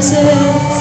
himself.